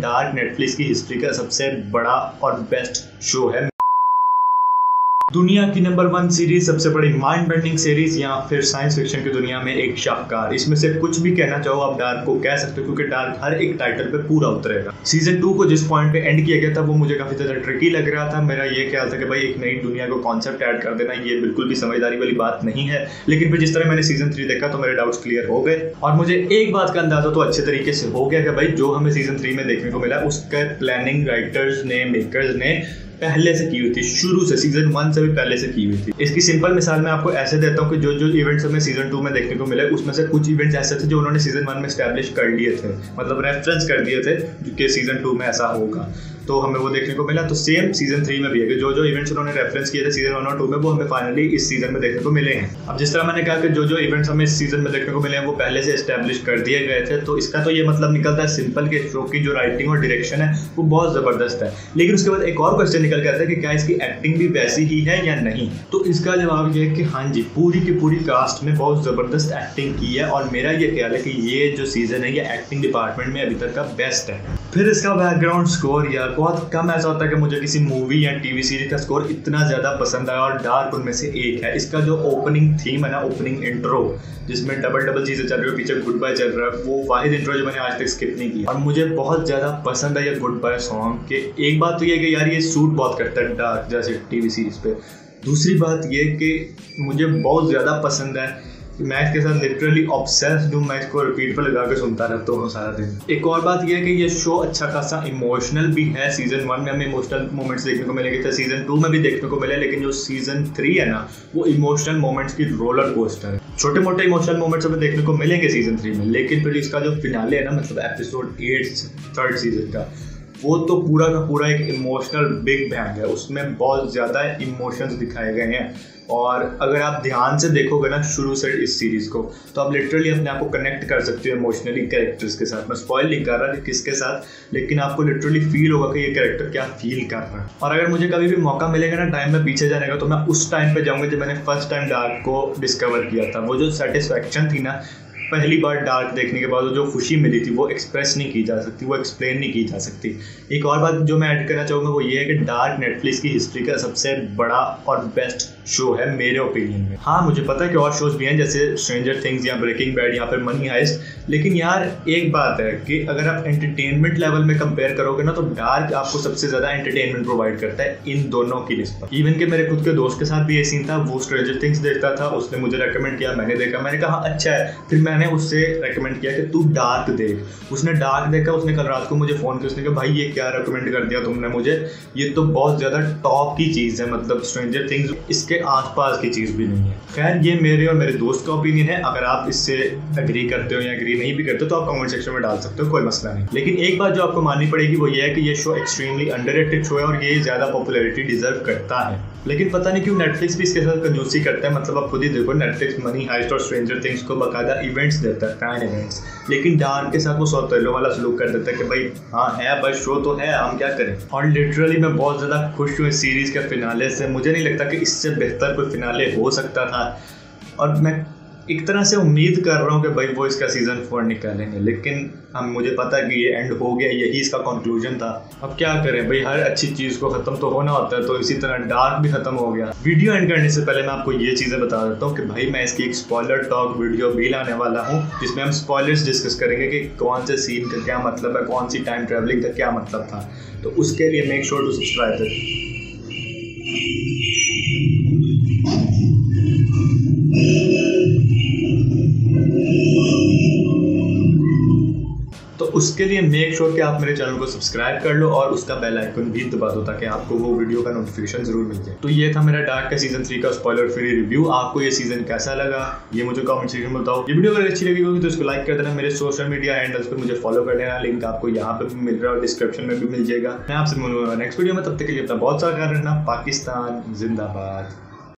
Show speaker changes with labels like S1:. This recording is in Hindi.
S1: डार्क नेटफ्लिक्स की हिस्ट्री का सबसे बड़ा और बेस्ट शो है दुनिया की नंबर वन सीरीज़ सबसे बड़ी माइंड बेंडिंग सीरीज़ या फिर साइंस फिक्शन की दुनिया में एक शाहकार। इसमें से कुछ भी कहना चाहो, आप डार्क को कह सकते हो, क्योंकि डार्क हर एक टाइटल पे पूरा उतरेगा। सीज़न टू को जिस पॉइंट पे एंड किया गया था, वो मुझे काफ़ी ज़्यादा ट्रिकी लग रहा था। मेरा ये ख्याल था कि भाई, एक नई दुनिया को कॉन्सेप्ट ऐड कर देना, ये बिल्कुल भी समझदारी वाली बात नहीं है। लेकिन फिर जिस तरह मैंने सीज़न थ्री देखा तो मेरे डाउट्स क्लियर हो गए। और मुझे एक बात का अंदाज़ा तो अच्छे तरीके से हो गया कि भाई, जो हमें सीज़न थ्री में देखने को मिला, उसका प्लानिंग राइटर्स ने मेकर्स ने पहले से की हुई थी, शुरू से सीज़न वन से भी पहले से की हुई थी। इसकी सिंपल मिसाल मैं आपको ऐसे देता हूँ कि जो जो इवेंट्स हमें सीज़न टू में देखने को मिले, उसमें से कुछ इवेंट्स ऐसे थे जो उन्होंने सीज़न वन में स्टैब्लिश कर लिए थे। मतलब रेफरेंस कर दिए थे कि सीज़न टू में ऐसा होगा। तो हमें वो देखने को मिला। तो सेम सीज़न थ्री में भी है जो जो इवेंट्स उन्होंने रेफरेंस किए थे सीज़न वन और टू में, वो हमें फाइनली इस सीज़न में देखने को मिले हैं। अब जिस तरह मैंने कहा कि जो जो इवेंट्स हमें इस सीज़न में देखने को मिले हैं, वो पहले से स्टैब्लिश कर दिए गए थे तो इसका तो ये मतलब निकलता है सिंपल के शो की जो राइटिंग और डायरेक्शन है, वो बहुत ज़बरदस्त है। लेकिन उसके बाद एक और क्वेश्चन निकल आता है कि क्या इसकी एक्टिंग भी वैसी ही है या नहीं? तो इसका जवाब ये है कि हाँ जी, पूरी की पूरी कास्ट में बहुत ज़बरदस्त एक्टिंग की है और मेरा ये ख्याल है कि ये जो सीज़न है, ये एक्टिंग डिपार्टमेंट में अभी तक का बेस्ट है। फिर इसका बैकग्राउंड स्कोर यार बहुत कम ऐसा होता है कि मुझे किसी मूवी या टीवी सीरीज़ का स्कोर इतना ज़्यादा पसंद आया और डार्क उनमें से एक है। इसका जो ओपनिंग थीम है ना ओपनिंग इंट्रो जिसमें डबल डबल चीज़ें चल रही है, पीछे गुड बाय चल रहा है, वो वाहिद इंट्रो जो मैंने आज तक स्किप नहीं किया। और मुझे बहुत ज़्यादा पसंद है ये गुड बाय सॉन्ग के एक बात तो ये कि यार ये सूट बहुत करता है डार्क जैसे टीवी सीरीज़ पे। दूसरी बात ये कि मुझे बहुत ज़्यादा पसंद है कि मैं इसके साथ लिटरली ऑब्सेस्ड हूँ, मैं इसको रिपीट पर लगा के सुनता रहता हूँ सारा दिन। एक और बात यह है कि ये शो अच्छा खासा इमोशनल भी है सीज़न वन में हमें इमोशनल मोमेंट्स देखने को मिलेंगे थे सीज़न टू में भी देखने को मिले, लेकिन जो सीज़न थ्री है ना, वो इमोशनल मोमेंट्स की रोलर कोस्टर है। छोटे मोटे इमोशनल मोमेंट्स हमें देखने को मिलेंगे सीज़न थ्री में, लेकिन फिर इसका जो फिनाले है ना मतलब एपिसोड एट थर्ड सीज़न का वो तो पूरा का पूरा एक इमोशनल बिग बैंग है। उसमें बहुत ज़्यादा इमोशंस दिखाए गए हैं। और अगर आप ध्यान से देखोगे ना शुरू से इस सीरीज़ को तो आप लिटरली अपने आप को कनेक्ट कर सकते हो इमोशनली कैरेक्टर्स के साथ। मैं स्पॉइल नहीं कर रहा कि किसके साथ, लेकिन आपको लिटरली फील होगा कि ये कैरेक्टर क्या फील कर रहा है। और अगर मुझे कभी भी मौका मिलेगा ना टाइम में पीछे जाने का तो मैं उस टाइम पर जाऊँगा जब मैंने फ़र्स्ट टाइम डार्क को डिस्कवर किया था। वो जो सेटिस्फैक्शन थी ना पहली बार डार्क देखने के बाद जो खुशी मिली थी, वो एक्सप्रेस नहीं की जा सकती, वो एक्सप्लेन नहीं की जा सकती। एक और बात जो मैं ऐड करना चाहूँगा, वो ये है कि डार्क नेटफ्लिक्स की हिस्ट्री का सबसे बड़ा और बेस्ट शो है, मेरे ओपिनियन में। हाँ मुझे पता है कि और शोज़ भी हैं, जैसे स्ट्रेंजर थिंग्स या ब्रेकिंग बैड या फिर मनी हाइस्ट लेकिन यार, एक बात है कि अगर आप एंटरटेनमेंट लेवल में कंपेयर करोगे ना तो डार्क आपको सबसे ज़्यादा एंटरटेनमेंट प्रोवाइड करता है इन दोनों की लिस्ट पर। इवन के मेरे खुद के दोस्त के साथ भी ये सीन था, वो स्ट्रेंजर थिंग्स देखता था, उसने मुझे रेकमेंड किया, मैंने देखा, मैंने कहा अच्छा है। फिर मैंने उससे रेकमेंड किया कि तू डार्क देख। उसने डार्क देखा, उसने कल रात को मुझे फ़ोन किया, उसने कहा, भाई, ये क्या रेकमेंड कर दिया तुमने मुझे? ये तो बहुत ज़्यादा टॉप की चीज़ है मतलब स्ट्रेंजर थिंग्स इसके आसपास की चीज़ भी नहीं है। खैर, ये मेरे और मेरे दोस्त का ओपिनियन है। अगर आप इससे अग्री करते हो या अग्री नहीं भी करते तो आप कमेंट सेक्शन में डाल सकते हो, कोई मसला नहीं। लेकिन एक बात जो आपको माननी पड़ेगी, वो ये है कि ये शो एक्सट्रीमली अंडर शो है और ये ज़्यादा पॉपुलरिटी डिजर्व करता है। लेकिन पता नहीं क्यों नेटफ्लिक्स भी इसके साथ कंजूसी करता है। मतलब आप खुद ही देखो नेटफ्लिक्स मनी हाइस्ट और स्ट्रेंजर थिंग्स को बकायदा इवेंट्स देता है फ़ैन इवेंट्स लेकिन डार्क के साथ वो सौतेलों वाला सलूक कर देता है कि भाई हाँ है बस शो तो है, हम क्या करें? और लिटरली मैं बहुत ज़्यादा खुश हूँ इस सीरीज़ के फिनाले से। मुझे नहीं लगता कि इससे बेहतर कोई फिनाले हो सकता था। और मैं एक तरह से उम्मीद कर रहा हूँ कि भाई वो इसका सीज़न फोर निकालेंगे, लेकिन हम, मुझे पता है कि ये एंड हो गया, यही इसका कंक्लूजन था। अब क्या करें? भाई हर अच्छी चीज़ को ख़त्म तो होना होता है तो इसी तरह डार्क भी ख़त्म हो गया। वीडियो एंड करने से पहले मैं आपको ये चीज़ें बता देता हूँ कि भाई मैं इसकी एक स्पॉयलर टॉक वीडियो भी लाने वाला हूँ, जिसमें हम स्पॉयलर्स डिस्कस करेंगे कि कौन से सीन का क्या मतलब है, कौन सी टाइम ट्रेवलिंग का क्या मतलब था। तो उसके लिए मेक श्योर टू सब्सक्राइब उसके लिए मेक श्योर कि आप मेरे चैनल को सब्सक्राइब कर लो और उसका बेल आइकन भी दबा दो ताकि आपको वो वीडियो का नोटिफिकेशन ज़रूर मिल जाए। तो ये था मेरा डार्क का सीज़न थ्री का स्पॉइलर फ्री रिव्यू आपको ये सीज़न कैसा लगा, ये मुझे कमेंट सेक्शन में बताओ। ये वीडियो अगर अच्छी लगी होगी तो इसको लाइक कर देना मेरे सोशल मीडिया हैंडल्स पर मुझे फॉलो कर लेना। लिंक आपको यहाँ पे भी मिल रहा है और डिस्क्रिप्शन में भी मिल जाएगा। मैं आपसे मिलूँगा नेक्स्ट वीडियो में, तब तक के लिए अपना बहुत सारा ख्याल रखना पाकिस्तान, जिंदाबाद।